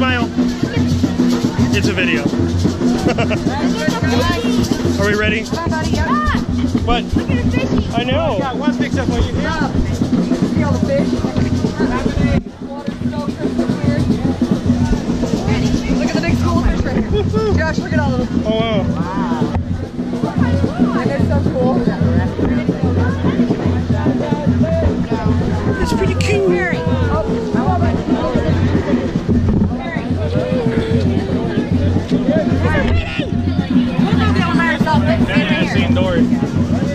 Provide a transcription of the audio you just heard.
Smile. It's a video. Are we ready? What? I know. Yeah, one picks up you. Look at the big school fish right here. Josh, look at all of them. Oh wow. Oh so cool. It's pretty cute. Very. screen doors.